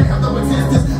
they have no existence.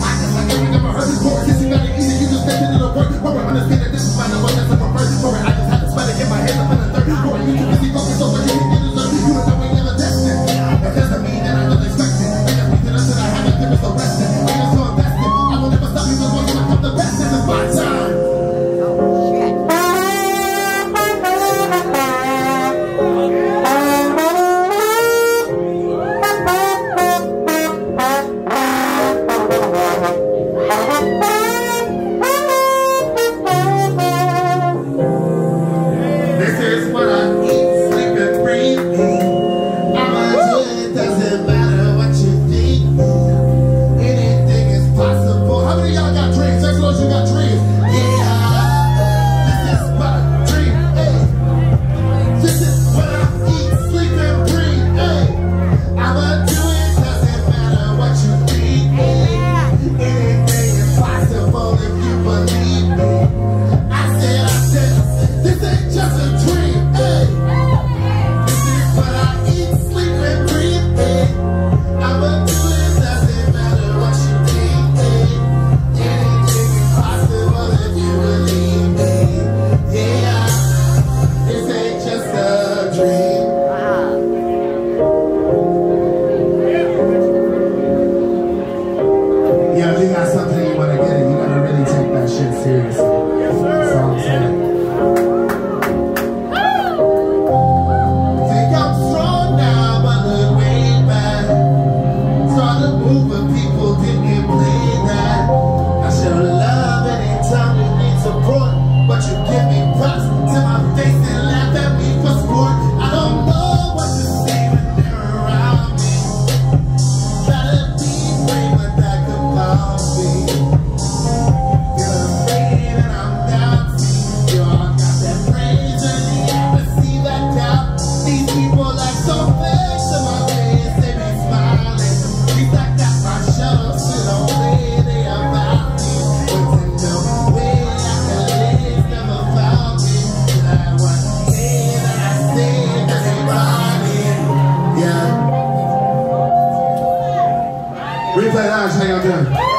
Replay Lounge, how y'all doing?